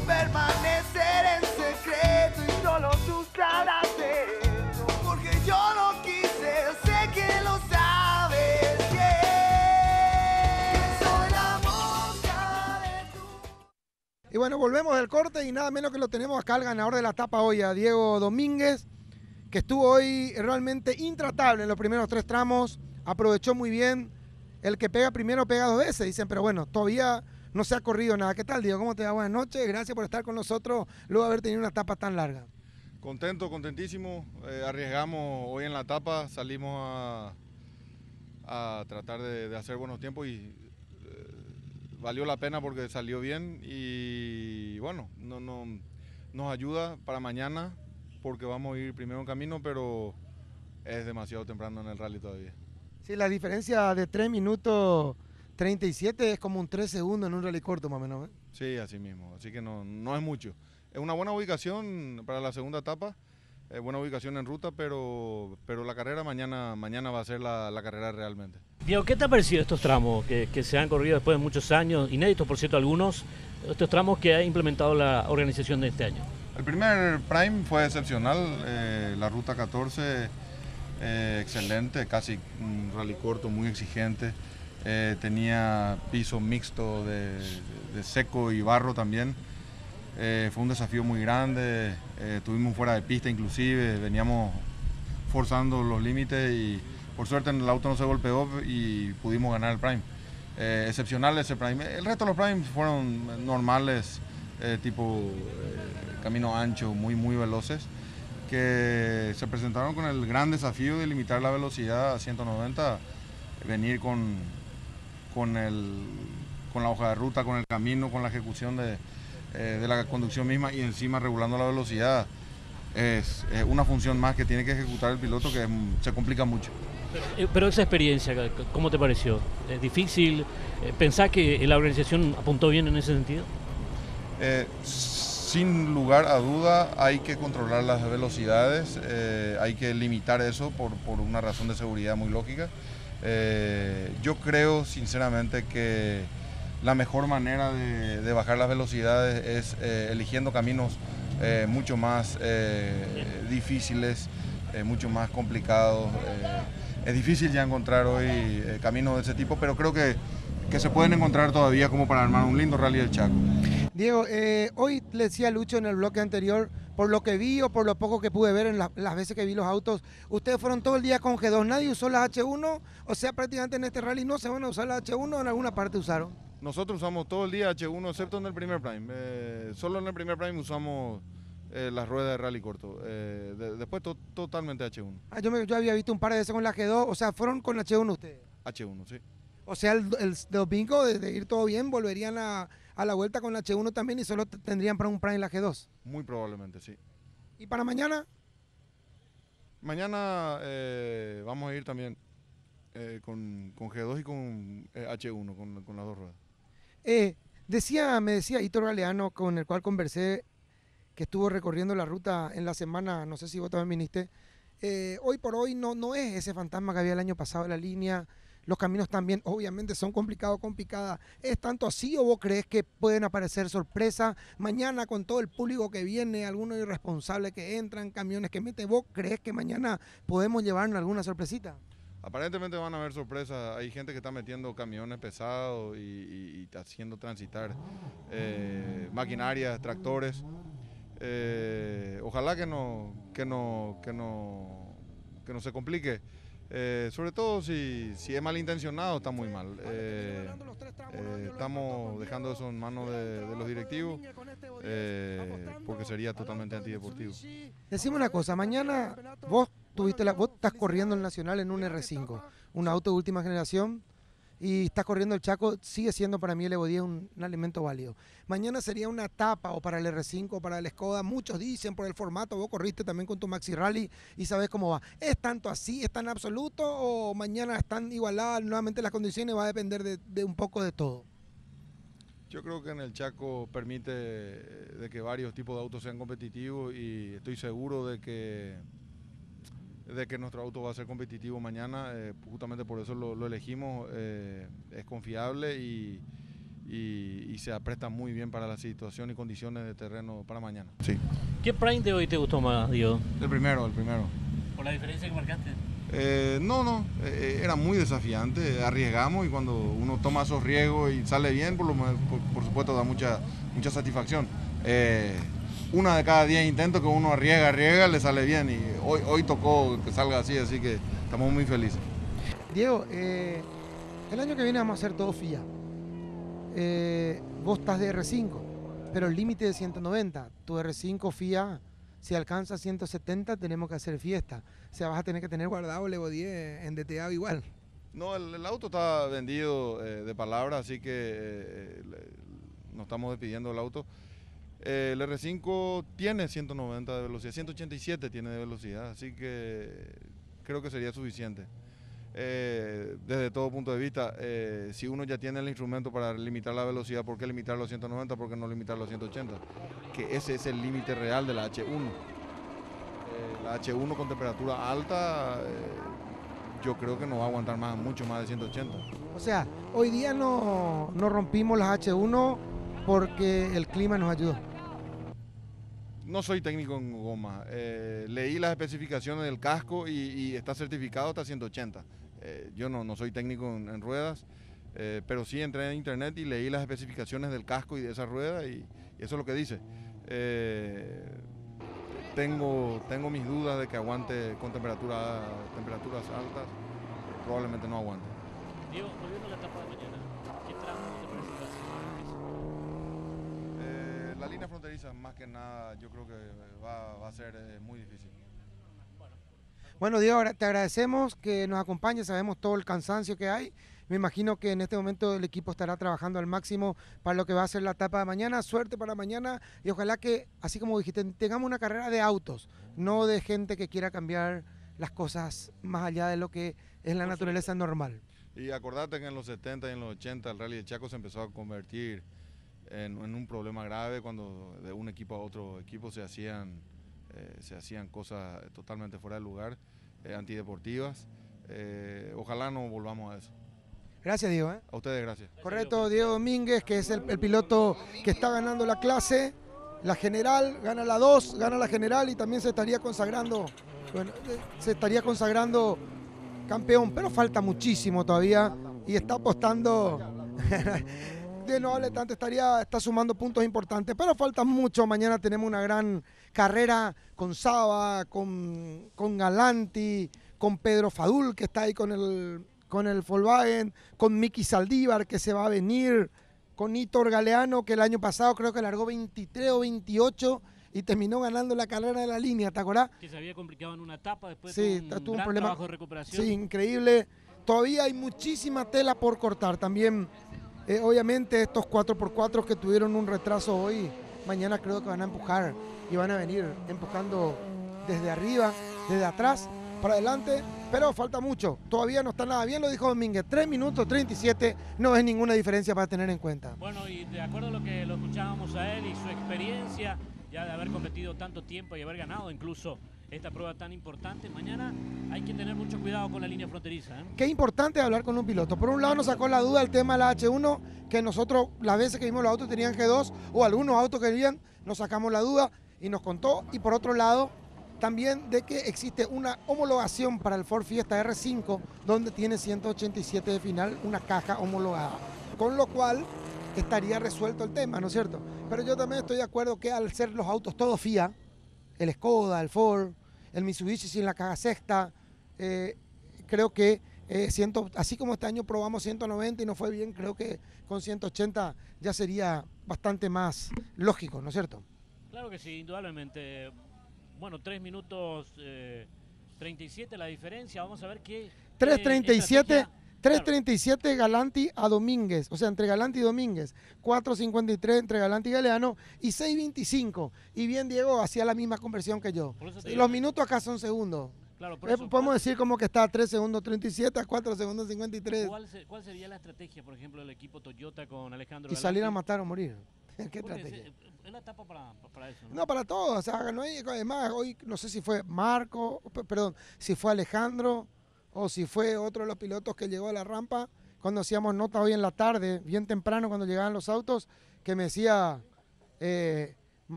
permanecer en secreto y solo tus caras porque yo no quise, sé que lo sabes. Yeah. Soy la mosca de tu... Y bueno, volvemos del corte y nada menos que lo tenemos acá al ganador de la etapa hoy, a Diego Domínguez, que estuvo hoy realmente intratable en los primeros tres tramos, aprovechó muy bien. El que pega primero pega dos veces, dicen, pero bueno, todavía no se ha corrido nada. ¿Qué tal, Diego? ¿Cómo te va? Buenas noches. Gracias por estar con nosotros luego de haber tenido una etapa tan larga. Contento, contentísimo. Eh, arriesgamos hoy en la etapa, salimos a, a tratar de, de, hacer buenos tiempos y eh, valió la pena porque salió bien y bueno, no, no, nos ayuda para mañana porque vamos a ir primero en camino, pero es demasiado temprano en el rally todavía. Sí, la diferencia de 3 minutos 37 es como un 3 segundos en un rally corto más o menos. ¿eh? Sí, así mismo, así que no, no es mucho. Es una buena ubicación para la segunda etapa, es buena ubicación en ruta, pero, pero la carrera mañana, mañana va a ser la, la carrera realmente. Diego, ¿qué te ha parecido estos tramos que, que, se han corrido después de muchos años, inéditos por cierto algunos, estos tramos que ha implementado la organización de este año? El primer Prime fue excepcional, eh, la ruta 14 eh, excelente, casi un rally corto, muy exigente. Eh, tenía piso mixto de, seco y barro también. Eh, fue un desafío muy grande, eh, tuvimos fuera de pista inclusive, veníamos forzando los límites y por suerte el auto no se golpeó y pudimos ganar el Prime. Eh, excepcional ese Prime. El resto de los Primes fueron normales, tipo camino ancho, muy muy veloces, que se presentaron con el gran desafío de limitar la velocidad a 190, venir con, con, el, con la hoja de ruta, con el camino, con la ejecución de, eh, de la conducción misma y encima regulando la velocidad. Es, es, una función más que tiene que ejecutar el piloto que se complica mucho. Pero, pero esa experiencia, ¿cómo te pareció? ¿Es difícil? ¿Pensás que la organización apuntó bien en ese sentido? Eh, sin lugar a duda hay que controlar las velocidades, eh, hay que limitar eso por, por, una razón de seguridad muy lógica. Eh, yo creo sinceramente que la mejor manera de, bajar las velocidades es eh, eligiendo caminos eh, mucho más difíciles, mucho más complicados. es difícil ya encontrar hoy caminos de ese tipo, pero creo que, que, se pueden encontrar todavía como para armar un lindo rally del Chaco. Diego, hoy le decía Lucho en el bloque anterior, por lo que vi o por lo poco que pude ver en la, las veces que vi los autos, ustedes fueron todo el día con G2, nadie usó la H1, o sea, prácticamente en este rally no se van a usar la H1 o en alguna parte usaron. Nosotros usamos todo el día H1 excepto en el primer prime. Eh, solo en el primer prime usamos eh, las ruedas de rally corto. Eh, de, después to, totalmente H1. Ah, yo, me, yo, había visto un par de veces con la G2. O sea, ¿fueron con H1 ustedes? H1, sí. O sea, el, el domingo, de, de, ir todo bien, volverían a, a, la vuelta con la H1 también y solo tendrían para un prime la G2. Muy probablemente, sí. ¿Y para mañana? Mañana vamos a ir también con, con, G2 y con H1, con, con las dos ruedas. Eh, decía, me decía Hitor Galeano, con el cual conversé, que estuvo recorriendo la ruta en la semana, no sé si vos también viniste, eh, hoy por hoy no, no es ese fantasma que había el año pasado en la línea, los caminos también obviamente son complicados con picada. ¿Es tanto así o vos crees que pueden aparecer sorpresas mañana con todo el público que viene, algunos irresponsables que entran, camiones que meten? ¿Vos crees que mañana podemos llevarnos alguna sorpresita? Aparentemente van a haber sorpresas. Hay gente que está metiendo camiones pesados y haciendo transitar eh, maquinarias, tractores. Eh, ojalá que no, que no, que no, que no se complique. Eh, sobre todo si, si, es malintencionado, está muy mal. Eh, eh, estamos dejando eso en manos de, de los directivos porque sería totalmente antideportivo. Decimos una cosa, mañana vos tuviste la, vos estás corriendo el Nacional en un R5, un auto de última generación y estás corriendo el Chaco, sigue siendo para mí el Evo 10 un, alimento válido. Mañana sería una etapa o para el R5 o para el Skoda, muchos dicen por el formato, vos corriste también con tu Maxi Rally y sabes cómo va. ¿Es tanto así, es tan absoluto o mañana están igualadas nuevamente las condiciones? Va a depender de, de un poco de todo. Yo creo que en el Chaco permite de que varios tipos de autos sean competitivos y estoy seguro de que de que nuestro auto va a ser competitivo mañana, eh, justamente por eso lo, lo elegimos, eh, es confiable y, y, y, se apresta muy bien para la situación y condiciones de terreno para mañana. Sí. ¿Qué prime de hoy te gustó más, Diego? El primero, el primero. ¿Por la diferencia que marcaste? Eh, no, no, eh, era muy desafiante, arriesgamos y cuando uno toma esos riesgos y sale bien, por, lo, por, por supuesto da mucha, mucha satisfacción. Eh, una de cada diez intentos que uno arriesga, arriesga, le sale bien y hoy, hoy tocó que salga así, así que estamos muy felices. Diego, eh, el año que viene vamos a hacer todo FIA. Eh, vos estás de R5, pero el límite de 190, tu R5 FIA, si alcanza 170 tenemos que hacer fiesta. O sea, vas a tener que tener guardado el Evo 10 en DTA igual. No, el, el auto está vendido eh, de palabra, así que eh, le- nos estamos despidiendo del auto. El R5 tiene 190 de velocidad, 187 tiene de velocidad, así que creo que sería suficiente. Eh, desde todo punto de vista, eh, si uno ya tiene el instrumento para limitar la velocidad, ¿por qué limitarlo a 190? ¿Por qué no limitarlo a 180? Que ese es el límite real de la H1. Eh, la H1 con temperatura alta, eh, yo creo que no va a aguantar más, mucho más de 180. O sea, hoy día no, no rompimos las H1 porque el clima nos ayudó. No soy técnico en goma. eh, leí las especificaciones del casco y, y está certificado hasta 180. Eh, yo no, no soy técnico en, en ruedas, eh, pero sí entré en internet y leí las especificaciones del casco y de esa rueda y, y eso es lo que dice. Eh, tengo, tengo mis dudas de que aguante con temperatura, temperaturas altas. Probablemente no aguante. Diego, volviendo a la etapa de mañana, ¿qué tramo te parece que va a ser más difícil? Eh, la línea fronteriza, más que nada, yo creo que va, va a ser eh, muy difícil. Bueno, Diego, te agradecemos que nos acompañes, sabemos todo el cansancio que hay. Me imagino que en este momento el equipo estará trabajando al máximo para lo que va a ser la etapa de mañana. Suerte para mañana y ojalá que, así como dijiste, tengamos una carrera de autos, no de gente que quiera cambiar las cosas más allá de lo que es la naturaleza normal. Y acordate que en los 70 y en los 80 el Rally de Chaco se empezó a convertir en, en un problema grave cuando de un equipo a otro equipo se hacían, eh, se hacían cosas totalmente fuera de lugar, eh, antideportivas. Eh, ojalá no volvamos a eso. Gracias, Diego. ¿eh? A ustedes gracias. Correcto, Diego Domínguez, que es el, el piloto que está ganando la clase, la general, gana la 2, gana la general y también se estaría consagrando, bueno, eh, se estaría consagrando campeón, pero falta muchísimo todavía y está apostando. De no hable tanto, estaría, está sumando puntos importantes, pero falta mucho. Mañana tenemos una gran carrera con Saba, con, con Galanti, con Pedro Fadul, que está ahí con el, con el Volkswagen, con Miki Saldívar, que se va a venir, con Hitor Galeano, que el año pasado creo que largó 23 o 28 y terminó ganando la carrera de la línea, ¿te acordás? Que se había complicado en una etapa, después Sí, tuvo un tuvo un problema- trabajo de recuperación. Sí, increíble. Todavía hay muchísima tela por cortar. También, eh, obviamente, estos 4x4 que tuvieron un retraso hoy, mañana creo que van a empujar y van a venir empujando desde arriba, desde atrás, para adelante. Pero falta mucho. Todavía no está nada bien, lo dijo Domínguez. 3 minutos 37 no es ninguna diferencia para tener en cuenta. Bueno, y de acuerdo a lo que lo escuchábamos a él y su experiencia, ya de haber competido tanto tiempo y haber ganado incluso esta prueba tan importante, mañana hay que tener mucho cuidado con la línea fronteriza. ¿eh? Qué importante hablar con un piloto. Por un lado nos sacó la duda el tema de la H1, que nosotros las veces que vimos los autos tenían G2 o algunos autos que querían, nos sacamos la duda y nos contó. Y por otro lado, también de que existe una homologación para el Ford Fiesta R5, donde tiene 187 de final, una caja homologada. Con lo cual estaría resuelto el tema, ¿no es cierto? Pero yo también estoy de acuerdo que al ser los autos todos FIA, el Skoda, el Ford, el Mitsubishi sin la caja sexta, eh, creo que eh, ciento- así como este año probamos 190 y no fue bien, creo que con 180 ya sería bastante más lógico, ¿no es cierto? Claro que sí, indudablemente. Bueno, 3 minutos eh, 37 la diferencia. Vamos a ver qué. qué 3.37, estrategia- 3.37 Galanti a Domínguez, o sea, entre Galanti y Domínguez, 4.53 entre Galanti y Galeano y 6.25. Y bien, Diego hacía la misma conversión que yo. Digo, los minutos acá son segundos. Claro, por Eh, eso, podemos ¿cuál- decir como que está a 3 segundos 37 a 4 segundos 53 ¿cuál, se- cuál sería la estrategia, por ejemplo, del equipo Toyota con Alejandro y salir a matar o morir. ¿Qué estrategia? es, es la etapa para, para eso. ¿no? No, para todos. O sea, no hay, además, hoy no sé si fue Marco, perdón, si fue Alejandro o si fue otro de los pilotos que llegó a la rampa cuando hacíamos nota hoy en la tarde, bien temprano cuando llegaban los autos, que me decía, eh,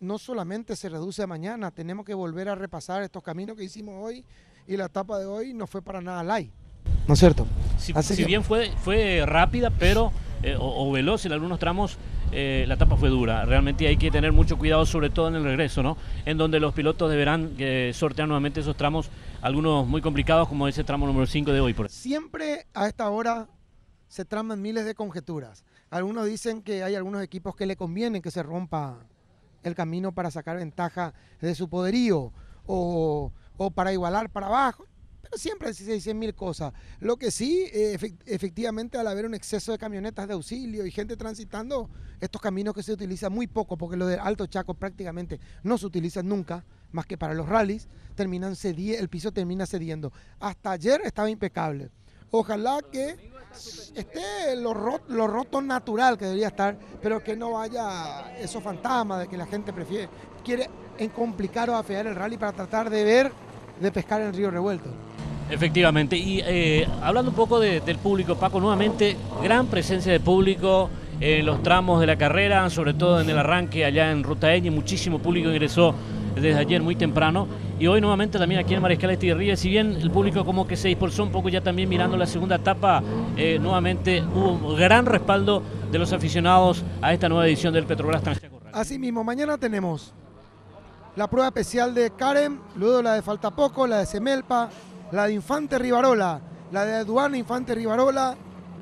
no solamente se reduce a mañana, tenemos que volver a repasar estos caminos que hicimos hoy y la etapa de hoy no fue para nada light. ¿No es cierto? Si, si bien fue, fue rápida, pero eh, o, veloz en algunos tramos, eh, la etapa fue dura. Realmente hay que tener mucho cuidado, sobre todo en el regreso, ¿no? En donde los pilotos deberán eh, sortear nuevamente esos tramos, algunos muy complicados, como ese tramo número 5 de hoy. Siempre a esta hora se traman miles de conjeturas. Algunos dicen que hay algunos equipos que le conviene que se rompa el camino para sacar ventaja de su poderío o para igualar para abajo siempre se dicen mil cosas. Lo que sí, efectivamente, al haber un exceso de camionetas de auxilio y gente transitando, estos caminos que se utilizan muy poco, porque los de Alto Chaco prácticamente no se utilizan nunca, más que para los rallies, terminan el piso termina cediendo. Hasta ayer estaba impecable. Ojalá que esté lo roto, lo roto natural que debería estar, pero que no vaya esos fantasmas de que la gente prefiere, quiere complicar o afear el rally para tratar de ver, de pescar en el río revuelto. Efectivamente, y eh, hablando un poco del público, Paco, nuevamente gran presencia de público en los tramos de la carrera, sobre todo en el arranque allá en Ruta Eñe, muchísimo público ingresó desde ayer muy temprano. Y hoy nuevamente también aquí en Mariscal Estirría, si bien el público como que se dispersó un poco ya también mirando la segunda etapa, eh, nuevamente hubo un gran respaldo de los aficionados a esta nueva edición del Petrobras Transchaco Así mismo, mañana tenemos la prueba especial de Karen, luego la de Falta Poco, la de Semelpa, la de Infante Rivarola, la de Aduana Infante Rivarola,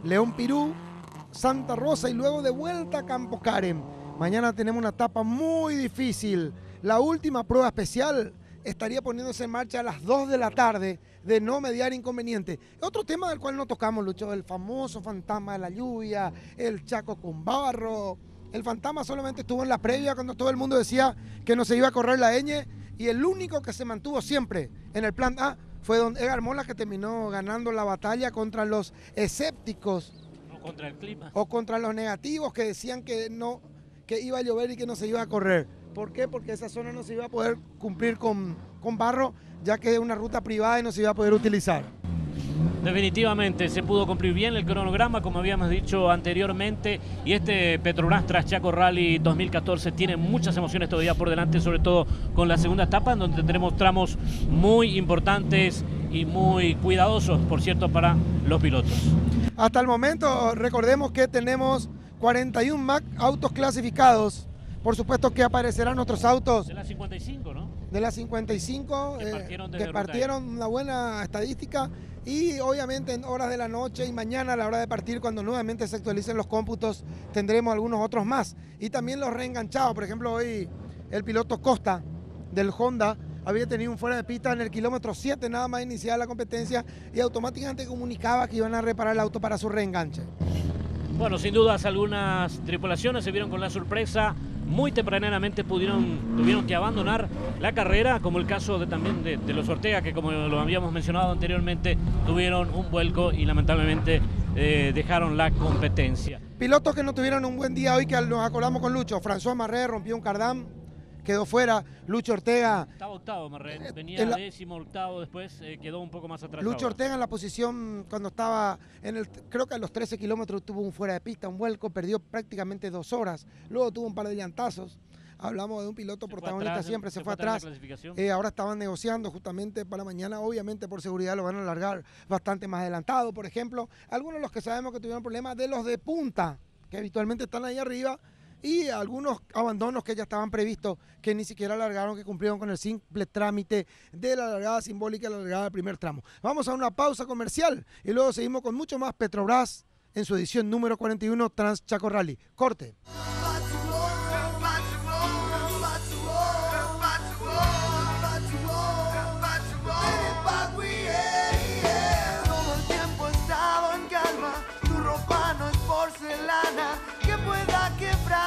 León Pirú, Santa Rosa y luego de vuelta a Campo Karen. Mañana tenemos una etapa muy difícil. La última prueba especial estaría poniéndose en marcha a las 2 de la tarde de no mediar inconveniente. Otro tema del cual no tocamos, Lucho, el famoso fantasma de la lluvia, el chaco con barro. El fantasma solamente estuvo en la previa cuando todo el mundo decía que no se iba a correr la ñ y el único que se mantuvo siempre en el plan A fue don Edgar Mola que terminó ganando la batalla contra los escépticos. O contra el clima. O contra los negativos que decían que no, que iba a llover y que no se iba a correr. ¿Por qué? Porque esa zona no se iba a poder cumplir con, con barro, ya que es una ruta privada y no se iba a poder utilizar. Definitivamente se pudo cumplir bien el cronograma, como habíamos dicho anteriormente, y este Petrobras tras Chaco Rally 2014 tiene muchas emociones todavía por delante, sobre todo con la segunda etapa, en donde tendremos tramos muy importantes y muy cuidadosos, por cierto, para los pilotos. Hasta el momento, recordemos que tenemos 41 Mac autos clasificados. Por supuesto que aparecerán otros autos. De las 55, ¿no? De las 55, que partieron, eh, una buena estadística y obviamente en horas de la noche y mañana a la hora de partir, cuando nuevamente se actualicen los cómputos, tendremos algunos otros más. Y también los reenganchados. Por ejemplo, hoy el piloto Costa del Honda había tenido un fuera de pista en el kilómetro 7 nada más iniciada la competencia y automáticamente comunicaba que iban a reparar el auto para su reenganche. Bueno, sin dudas algunas tripulaciones se vieron con la sorpresa muy tempranamente pudieron, tuvieron que abandonar la carrera, como el caso de, también de, los Ortega, que como lo habíamos mencionado anteriormente, tuvieron un vuelco y lamentablemente eh, dejaron la competencia. Pilotos que no tuvieron un buen día hoy, que nos acordamos con Lucho. François Marré rompió un cardán, quedó fuera. Lucho Ortega. Estaba octavo, Marret. Eh, Venía décimo, octavo, después eh, quedó un poco más atrás. Lucho Ortega en la posición cuando estaba en el. Creo que a los 13 kilómetros tuvo un fuera de pista, un vuelco, perdió prácticamente dos horas. Luego tuvo un par de llantazos. Hablamos de un piloto protagonista siempre, se, fue, atrás. Eh, ahora estaban negociando justamente para mañana, obviamente por seguridad lo van a alargar bastante más adelantado. Por ejemplo, algunos de los que sabemos que tuvieron problemas de los de punta, que habitualmente están ahí arriba, y algunos abandonos que ya estaban previstos, que ni siquiera alargaron, que cumplieron con el simple trámite de la largada simbólica y la largada del primer tramo. Vamos a una pausa comercial y luego seguimos con mucho más Petrobras en su edición número 41 Trans Chaco Rally. Corte. Porcelana que pueda quebrar.